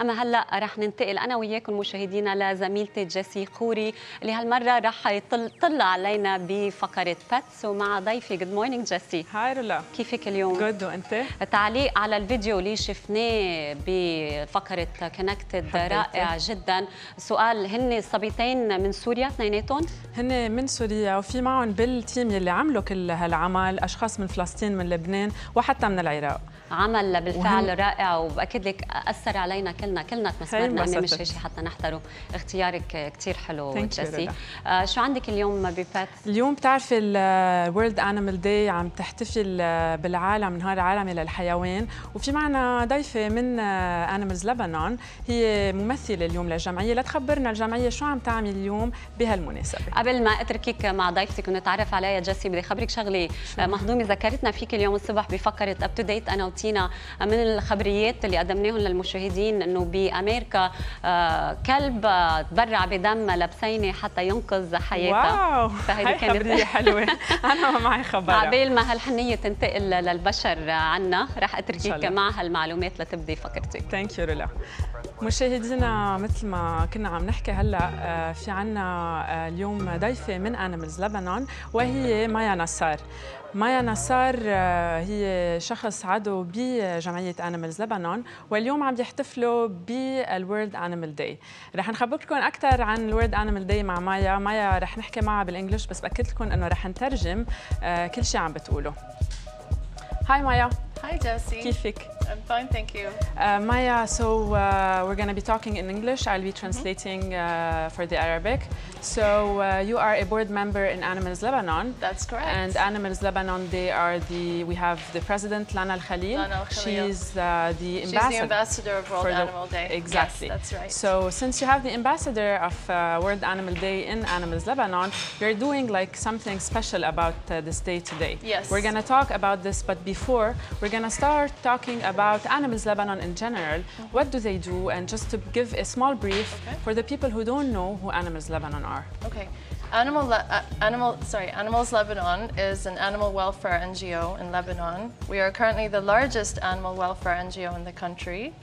أما هلا رح ننتقل أنا وياكم مشاهدينا لزميلتي جيسي خوري اللي هالمرة رح يطلع علينا بفقرة Pets ومع ضيفي. Good morning جيسي. Hi رولا كيفك اليوم؟ Good وأنت؟ تعليق على الفيديو اللي شفناه بفقرة Connected رائع جدا. سؤال هن الصبيتين من سوريا اثنيناتهم؟ هن من سوريا وفي معهم بال team يلي عملوا كل هالعمل أشخاص من فلسطين من لبنان وحتى من العراق. عمل بالفعل وهم... رائع وباكد لك أثر علينا كلنا. كلنا تمسكنا اني مش هيك حتى نحترم. اختيارك كثير حلو جيسي. آه شو عندك اليوم ب Pets اليوم بتعرفي ال World Animal Day عم تحتفل بالعالم نهار عالمي للحيوان وفي معنا ضيفة من Animals لبنان هي ممثلة اليوم للجمعية. لتخبرنا الجمعية شو عم تعمل اليوم بهالمناسبة. قبل ما أتركك مع ضيفتك ونتعرف عليها جيسي بدي اخبرك شغلة مهضومة ذكرتنا فيك اليوم الصبح بفقرة Up to Date أنا وتينا من الخبريات اللي قدمناهم للمشاهدين إنه بأمريكا آه، كلب تبرع بدم لبسينه حتى ينقذ حياتها. Wow فهيدي كانت خبرية حلوة. أنا ما معي خبر عبال ما هالحنية تنتقل للبشر عنا رح أتركك مع هالمعلومات لتبدي فقرتك. Thank you رولا مشاهدينا مثل ما كنا عم نحكي هلأ آه، في عنا آه، اليوم ضيفة من Animals لبنان وهي مايا نصار. مايا نصار آه، هي شخص عضو بجمعية Animals لبنان واليوم عم يحتفلوا بال World Animal Day رح نخبركم أكثر عن ال World Animal Day مع مايا. مايا رح نحكي معها بال English بس بأكد لكم إنه رح نترجم كل شيء عم بتقوله Hi مايا. Hi Jessie. كيفك؟ I'm fine, thank you. Uh, Maya, so uh, we're going to be talking in English. I'll be mm-hmm. translating mm -hmm. uh, for the Arabic. So uh, you are a board member in Animals Lebanon. That's correct. And Animals Lebanon, they are the, we have the president, Lana Al-Khalil. Lana Al-Khalil. She's uh, the She's ambassador. the ambassador of World the, Animal Day. Exactly. Yes, that's right. So since you have the ambassador of uh, World Animal Day in Animals Lebanon, you're doing like something special about this day today. Yes. We're going to talk about this, but before, we're going to start start talking about Animals Lebanon in general. What do they do? And just to give a small brief okay. for the people who don't know who Animals Lebanon are. Okay. Animal, uh, animal, sorry, Animals Lebanon is an animal welfare NGO in Lebanon. We are currently the largest animal welfare NGO in the country.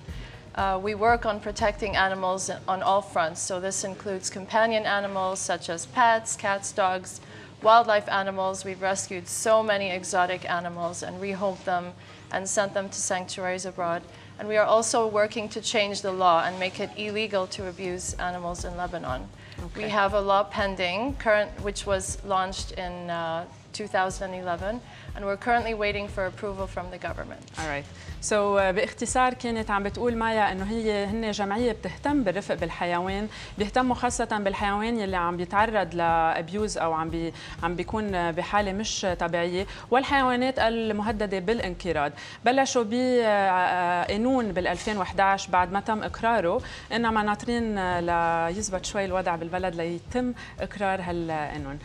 Uh, we work on protecting animals on all fronts. So this includes companion animals such as pets, cats, dogs, wildlife animals. We've rescued so many exotic animals and rehomed them and sent them to sanctuaries abroad. And we are also working to change the law and make it illegal to abuse animals in Lebanon. Okay. We have a law pending, current, which was launched in uh, 2011, and we're currently waiting for approval from the government. All right. so, uh, باختصار كانت عم بتقول مايا إنه هي هن جمعية بتهتم بالرفق بالحيوان بيهتموا خاصة بالحيوان يلي عم بيتعرض لأبيوز أو عم بي عم بيكون بحالة مش طبيعية والحيوانات المهددة بالانقراض بلشوا بقانون بال 2011 بعد ما تم إقراره إنما ناطرين ليزبط شوي الوضع بالبلد ليتم إقرار هالقانون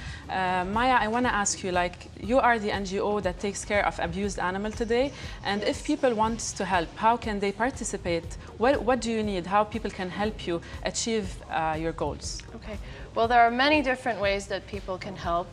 مايا I want to ask you like you are the NGO that takes care of abused animal today and if people want to help, how can they participate? What, what do you need? How people can help you achieve uh, your goals? Okay. Well, there are many different ways that people can help.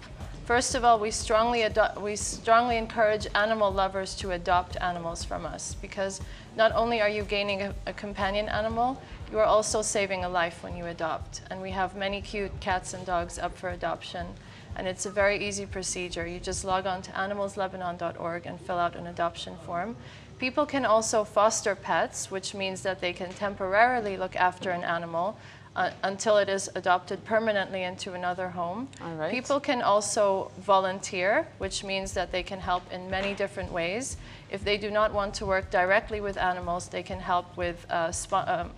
First of all, we strongly, we strongly encourage animal lovers to adopt animals from us because not only are you gaining a, a, companion animal, you are also saving a life when you adopt. And we have many cute cats and dogs up for adoption. And it's a very easy procedure. You just log on to animalslebanon.org and fill out an adoption form. People can also foster pets, which means that they can temporarily look after an animal uh, until it is adopted permanently into another home. People can also volunteer, which means that they can help in many different ways. If they do not want to work directly with animals, they can help with uh, um,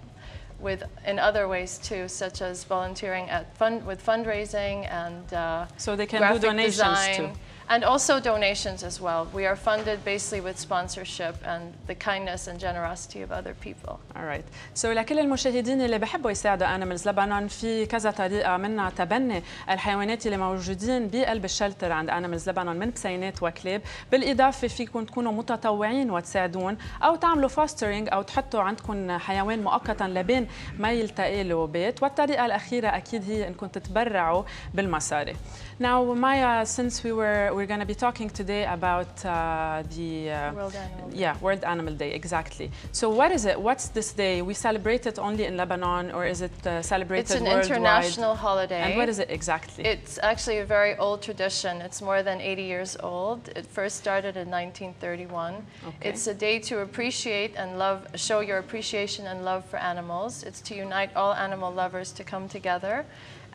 with in other ways too, such as volunteering at fund with fundraising and uh, so they can do donations design. too. And also donations as well. We are funded basically with sponsorship and the kindness and generosity of other people. All right. So لكل المشاهدين اللي بحبوا يساعدوا Animals لبنان في كذا طريقة منها تبني الحيوانات اللي موجودين بقلب ال shelter عند Animals لبنان من بسينات وكلاب، بالإضافة فيكم تكونوا متطوعين وتساعدون أو تعملوا fostering أو تحطوا عندكم حيوان مؤقتا لبين ما يلتقي له بيت، والطريقة الأخيرة أكيد هي إنكم تتبرعوا بالمصاري. Now Maya, since we were we're going to be talking today about uh, the uh, World Animal Day. yeah World Animal Day exactly. So what is it? What's this day? We celebrate it only in Lebanon, or is it uh, celebrated It's an worldwide? international holiday. And what is it exactly? It's actually a very old tradition. It's more than 80 years old. It first started in 1931. Okay. It's a day to appreciate and love, show your appreciation and love for animals. It's to unite all animal lovers to come together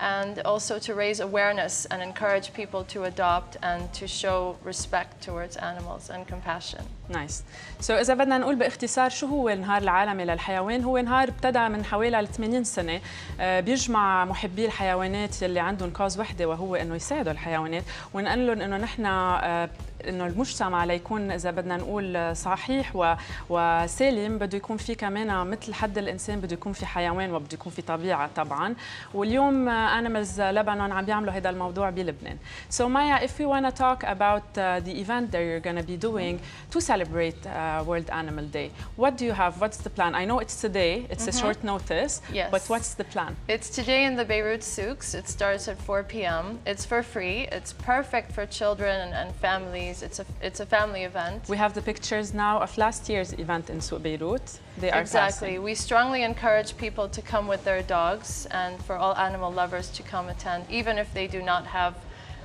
and also to raise awareness and encourage people to adopt and to show respect towards animals and compassion. نايس سو اذا بدنا نقول باختصار شو هو النهار العالمي للحيوان هو نهار ابتدى من حوالي 80 سنه آه، بيجمع محبي الحيوانات اللي عندهم كاز وحده وهو انه يساعدوا الحيوانات ونقول لهم انه نحن آه، إنه المجتمع ليكون إذا بدنا نقول صحيح و... وسالم بده يكون في كمان مثل حد الإنسان بده يكون في حيوان وبده يكون في طبيعة طبعا. واليوم Animals لبنان عم بيعملوا هذا الموضوع بلبنان. So مايا if you wanna talk about the event that you gonna be doing to celebrate World Animal Day وات دو يو هاف واتس ذا بلان اي نو اتس ا داي اتس ا شورت نوتس بس واتس ذا بلان اتس توداي ان ذا بيروت سوكس ات ستارتس ات 4 بي ام اتس فور فري اتس بيرفكت فور تشيلدرن اند فاميليز families. It's a, it's a family event. we have the pictures now of last year's event in Souq Beirut they are Exactly. passing. We strongly encourage people to come with their dogs and for all animal lovers to come attend, even if they do not have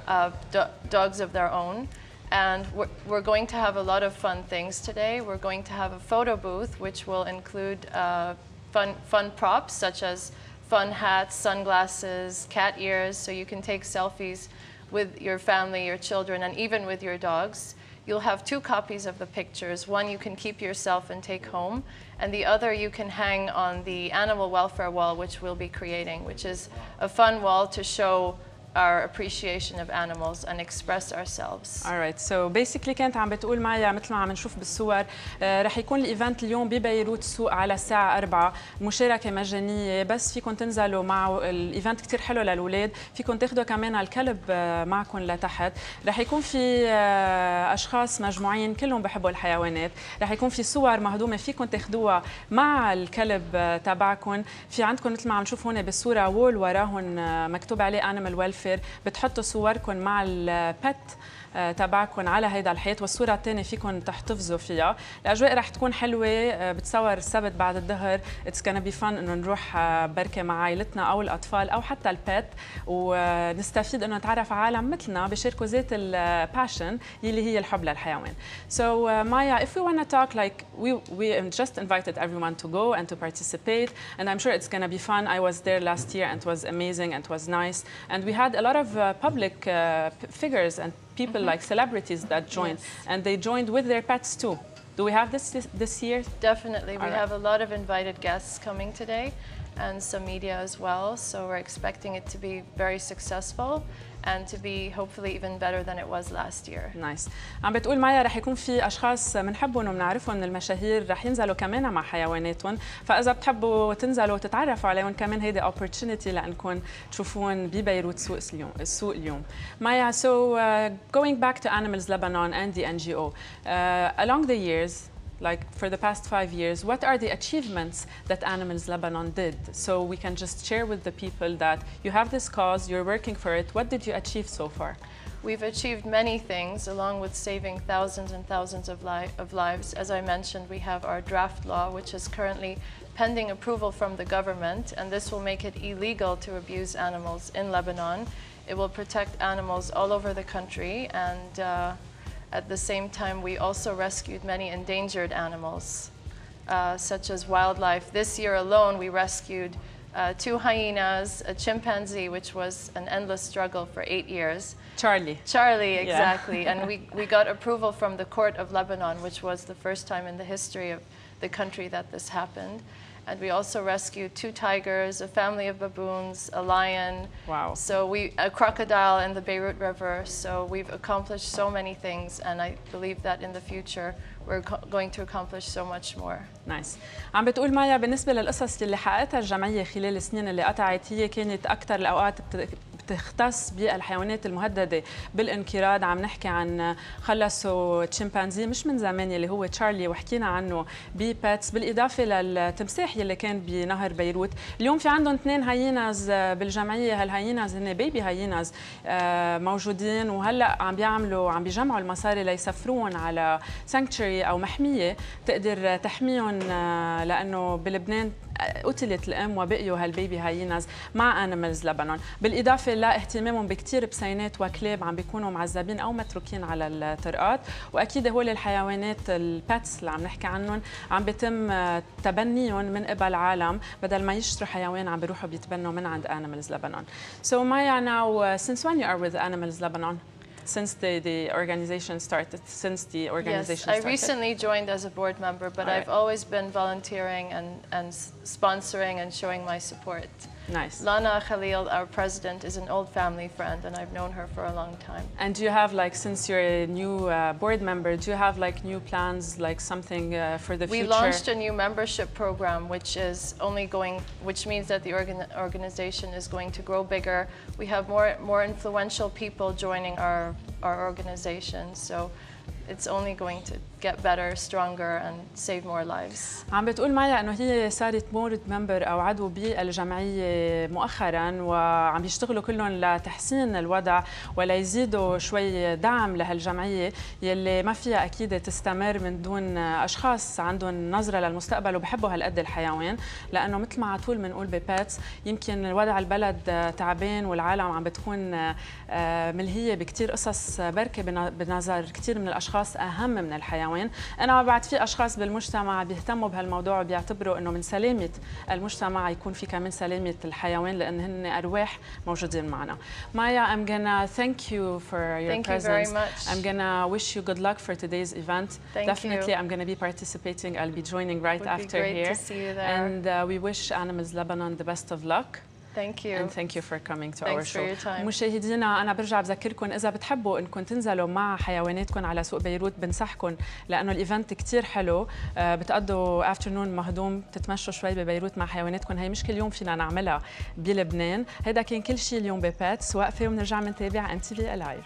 uh, do- dogs of their own. And we're, we're going to have a lot of fun things today. We're going to have a photo booth, which will include uh, fun, fun props such as fun hats, sunglasses, cat ears, so you can take selfies with your family, your children, and even with your dogs. You'll have two copies of the pictures. One you can keep yourself and take home, and the other you can hang on the animal welfare wall, which we'll be creating, which is a fun wall to show our appreciation of animals and express ourselves. Alright, so basically كانت عم بتقول معي مثل ما عم نشوف بالصور آه، رح يكون ال event اليوم ببيروت سوق على الساعة 4 مشاركة مجانية بس فيكم تنزلوا مع ال event كتير حلو للأولاد فيكم تاخذوا كمان الكلب آه، معكم لتحت. رح يكون في آه، أشخاص مجموعين كلهم بحبوا الحيوانات رح يكون في صور مهضومة فيكم تاخذوها مع الكلب تبعكم في عندكم مثل ما عم نشوف هون بالصورة wall وراهم مكتوب عليه animal welfare بتحطوا صوركم مع ال pet آه، تبعكم على هيدا الحيط والصورة الثانية فيكم تحتفظوا فيها. الأجواء رح تكون حلوة آه، بتصور السبت بعد الظهر. it's gonna be fun إنه نروح آه، بركة مع عائلتنا أو الأطفال أو حتى ال pet ونستفيد إنه نتعرف على عالم مثلنا بيشاركوا ذات ال passion يلي هي الحب للحيوان. So uh, Maya if we want to talk like we we just invited everyone to go and to participate. And I'm sure it's gonna be fun. I was there last year and it was amazing and it was nice. A lot of uh, public uh, p- figures and people like celebrities that joined Yes. and they joined with their pets too do we have this this, this year Definitely. We All right. have a lot of invited guests coming today and some media as well. So we're expecting it to be very successful and to be hopefully even better than it was last year. نايس عم بتقول معي رح يكون في اشخاص بنحبهم وبنعرفهم من المشاهير رح ينزلوا كمان مع حيواناتهم فاذا بتحبوا تنزلوا وتتعرفوا عليهم كمان هيدي opportunity لانكم تشوفون ببيروت سوق اليوم السوق اليوم Maya so uh, going back to Animals Lebanon and the NGO uh, along the years like for the past five years, what are the achievements that Animals Lebanon did? So we can just share with the people that you have this cause, you're working for it. What did you achieve so far? We've achieved many things along with saving thousands and thousands of, li- of lives. As I mentioned, we have our draft law, which is currently pending approval from the government, and this will make it illegal to abuse animals in Lebanon. It will protect animals all over the country, and uh, at the same time, we also rescued many endangered animals, uh, such as wildlife. This year alone, we rescued uh, two hyenas, a chimpanzee, which was an endless struggle for eight years. Charlie. Charlie, exactly. and we, we got approval from the court of Lebanon, which was the first time in the history of the country that this happened. And we also rescued two tigers, a family of baboons, a lion. Wow. So we a crocodile in the Beirut River. So we've accomplished so many things, and I believe that in the future we're co- going to accomplish so much more. نايس عم بتقول مايا بالنسبه للقصص اللي حققتها الجمعيه خلال السنين اللي قطعت هي كانت اكثر الاوقات بتختص بالحيوانات المهددة. بالانقراض عم نحكي عن خلصوا تشمبانزي مش من زمان يلي هو تشارلي وحكينا عنه ب Pets بالإضافة للتمساح يلي كان بنهر بيروت اليوم في عندهم اثنين hyenas بالجمعية. هال hyenas هن baby hyenas موجودين وهلأ عم بيعملوا عم بيجمعوا المصاري ليسفروهم على sanctuary أو محمية تقدر تحميهم آه، لأنه بلبنان قتلت الأم وبقيوا هال baby hyenas مع Animals لبنان. بالإضافة لاهتمامهم بكثير بسينات وكلاب عم بيكونوا معذبين أو متروكين على الطرقات. وأكيد هول الحيوانات الباتس اللي عم نحكي عنهم. عم بيتم تبنيهم من قبل عالم. بدل ما يشتروا حيوان عم بيروحوا بيتبنوا من عند انيمالز لبنان. So Maya now since when you are with Animals Lebanon since the, the organization started, since the organization yes, started? I recently joined as a board member, but All I've right. always been volunteering and, and sponsoring and showing my support. Nice. Lana Khalil, our president, is an old family friend, and I've known her for a long time. And do you have like, since you're a new uh, board member, do you have like new plans, like something uh, for the We future? We launched a new membership program, which is only going, which means that the organ organization is going to grow bigger. We have more more influential people joining our our organization, so it's only going to get better, stronger, and save more lives. عم بتقول مايا إنه هي صارت بورد ممبر أو عضو بالجمعية مؤخرا وعم بيشتغلوا كلهم لتحسين الوضع وليزيدوا شوي دعم لهالجمعية يلي ما فيها أكيد تستمر من دون أشخاص عندهم نظرة للمستقبل وبحبوا هالقد الحيوان لأنه مثل ما على طول بنقول بباتس يمكن وضع البلد تعبان والعالم عم بتكون آه، ملهية بكثير قصص بركة بنظر كثير من الأشخاص أهم من الحيوان أنا بعد في اشخاص بالمجتمع بيهتموا بهالموضوع وبيعتبروا انه من سلامه المجتمع يكون في كمان سلامه الحيوان لأن هن ارواح موجودين معنا مايا I'm gonna thank you for your Thank you presence very much. I'm gonna wish you good luck for today's event Thank definitely you. I'm gonna be participating I'll be joining right Would be after great here to see you there. and uh, we wish Animals Lebanon the best of luck Thank you. And thank you for coming to Thanks our for show. your time. مشاهدينا أنا برجع بذكركم إذا بتحبوا إنكم تنزلوا مع حيواناتكم على سوق بيروت بنصحكم لأنه الإيفنت كثير حلو آه، بتقضوا افترنون مهضوم تتمشوا شوي ببيروت مع حيواناتكم هي مش كل يوم فينا نعملها بلبنان هذا كان كل شيء اليوم ب Pets وقفه وبنرجع بنتابع MTV Alive